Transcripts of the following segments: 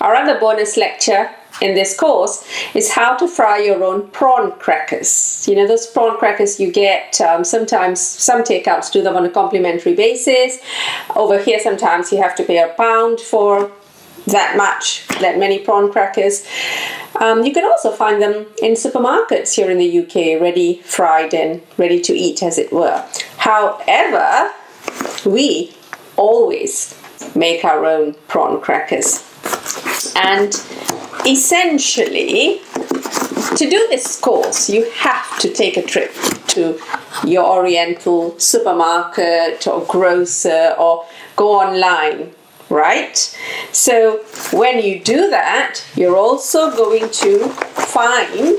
our other bonus lecture in this course is how to fry your own prawn crackers. You know, those prawn crackers you get um, sometimes, some takeouts do them on a complimentary basis. Over here, sometimes you have to pay a pound for that much, that many prawn crackers. Um, you can also find them in supermarkets here in the UK, ready fried and ready to eat, as it were. However, we always make our own prawn crackers. And essentially, to do this course, you have to take a trip to your Oriental supermarket or grocer or go online right? So when you do that, you're also going to find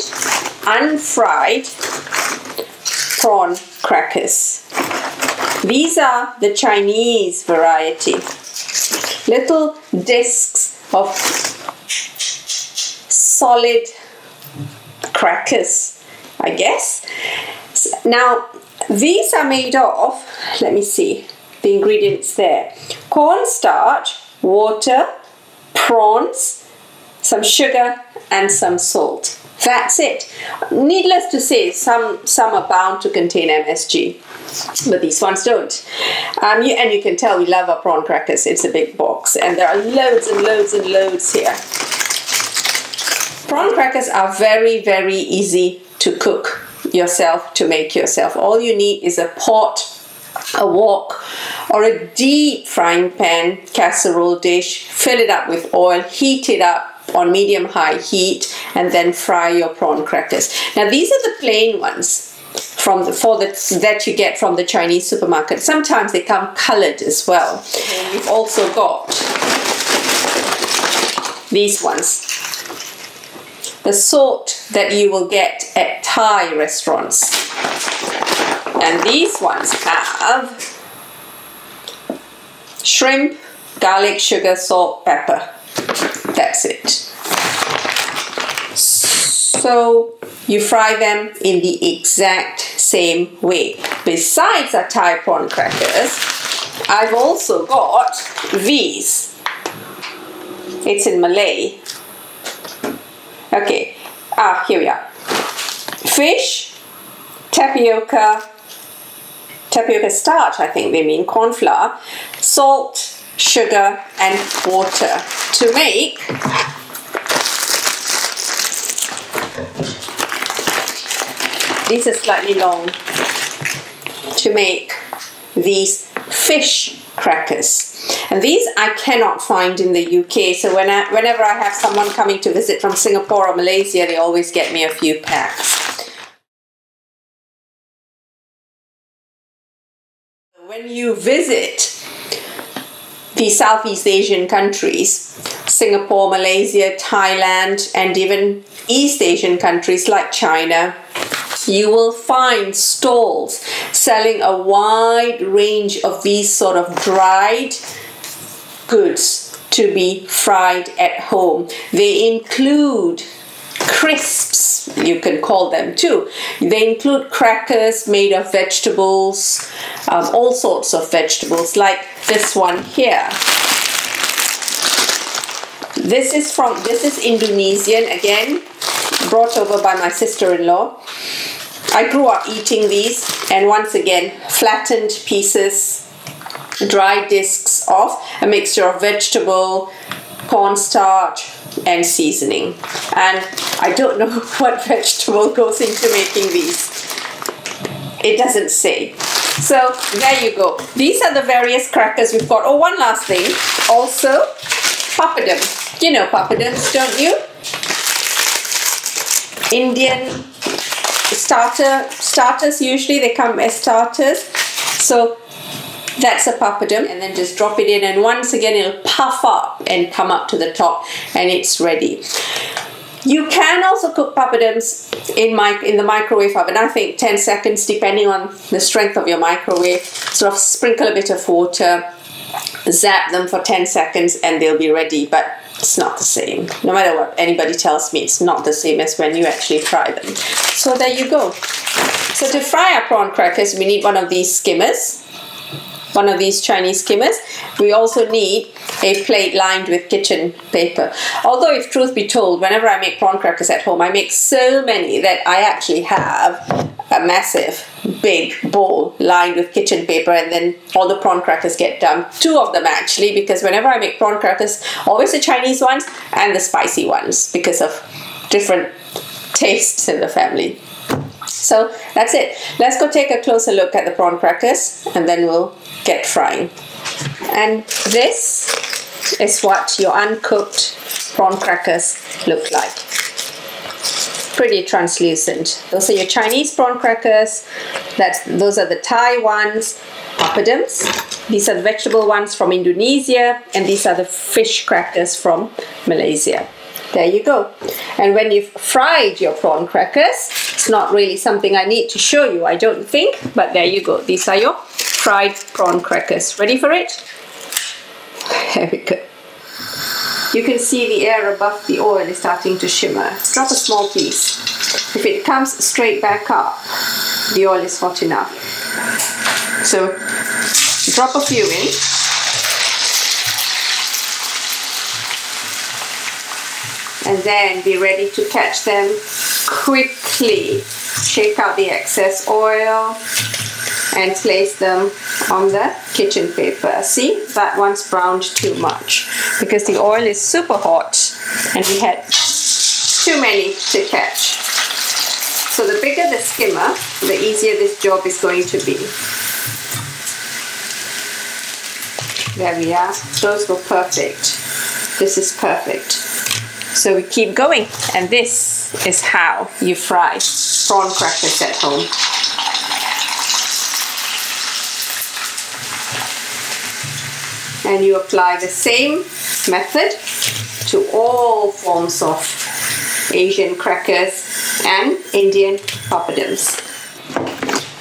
unfried prawn crackers. These are the Chinese variety. Little discs of solid crackers, I guess. Now, these are made of, let me see, the ingredients there cornstarch, water, prawns, some sugar, and some salt. That's it. Needless to say, some, some are bound to contain MSG, but these ones don't. Um, you, and you can tell we love our prawn crackers. It's a big box, and there are loads and loads and loads here. Prawn crackers are very, very easy to cook yourself, to make yourself. All you need is a pot a wok or a deep frying pan casserole dish. Fill it up with oil heat it up on medium high heat and then fry your prawn crackers. Now these are the plain ones from the for the that you get from the Chinese supermarket. Sometimes they come colored as well. And we've also got these ones the sort that you will get at Thai restaurants and these ones have shrimp, garlic, sugar, salt, pepper. That's it. So you fry them in the exact same way. Besides our Thai prawn crackers, I've also got these. It's in Malay. Okay, ah, here we are. Fish, tapioca, tapioca starch, I think they mean corn flour, salt, sugar, and water to make these are slightly long to make these fish crackers. And these I cannot find in the UK, so when I, whenever I have someone coming to visit from Singapore or Malaysia, they always get me a few packs. when you visit the Southeast Asian countries, Singapore, Malaysia, Thailand, and even East Asian countries like China, you will find stalls selling a wide range of these sort of dried goods to be fried at home. They include crisps, you can call them too. They include crackers made of vegetables, um, all sorts of vegetables, like this one here. This is from this is Indonesian again, brought over by my sister-in-law. I grew up eating these, and once again, flattened pieces, dry discs of a mixture of vegetable, cornstarch, and seasoning. And I don't know what vegetable goes into making these. It doesn't say. So there you go. These are the various crackers we've got. Oh, one last thing. Also, papadum. You know papadums, don't you? Indian starter starters usually they come as starters. So that's a papadum and then just drop it in and once again it'll puff up and come up to the top and it's ready. You can also cook papadums in, my, in the microwave oven, I think 10 seconds depending on the strength of your microwave. Sort of sprinkle a bit of water, zap them for 10 seconds and they'll be ready. But it's not the same. No matter what anybody tells me, it's not the same as when you actually fry them. So there you go. So to fry our prawn crackers, we need one of these skimmers one of these Chinese skimmers. We also need a plate lined with kitchen paper. Although, if truth be told, whenever I make prawn crackers at home, I make so many that I actually have a massive big bowl lined with kitchen paper and then all the prawn crackers get dumped. Two of them actually, because whenever I make prawn crackers, always the Chinese ones and the spicy ones because of different tastes in the family. So that's it. Let's go take a closer look at the prawn crackers and then we'll get frying. And this is what your uncooked prawn crackers look like. Pretty translucent. Those are your Chinese prawn crackers. That's those are the Thai ones, papadums. These are the vegetable ones from Indonesia, and these are the fish crackers from Malaysia. There you go. And when you've fried your prawn crackers, it's not really something I need to show you, I don't think, but there you go. These are your fried prawn crackers. Ready for it? There we go. You can see the air above the oil is starting to shimmer. Drop a small piece. If it comes straight back up, the oil is hot enough. So drop a few in. And then be ready to catch them quickly. Shake out the excess oil and place them on the kitchen paper. See, that one's browned too much because the oil is super hot and we had too many to catch. So the bigger the skimmer, the easier this job is going to be. There we are. Those were perfect. This is perfect. So we keep going. And this is how you fry prawn crackers at home. And you apply the same method to all forms of Asian crackers and Indian papadums.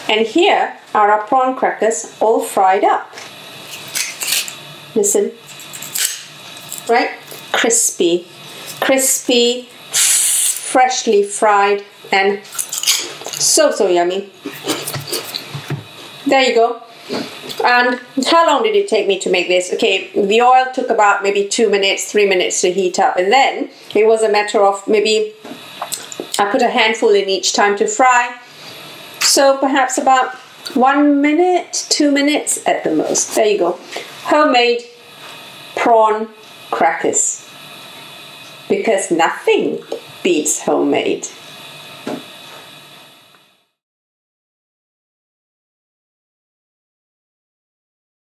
And here are our prawn crackers all fried up. Listen. Right? Crispy. Crispy, freshly fried, and so, so yummy. There you go. And how long did it take me to make this? Okay, the oil took about maybe two minutes, three minutes to heat up. And then it was a matter of maybe I put a handful in each time to fry. So perhaps about one minute, two minutes at the most. There you go. Homemade prawn crackers. Because nothing beats homemade.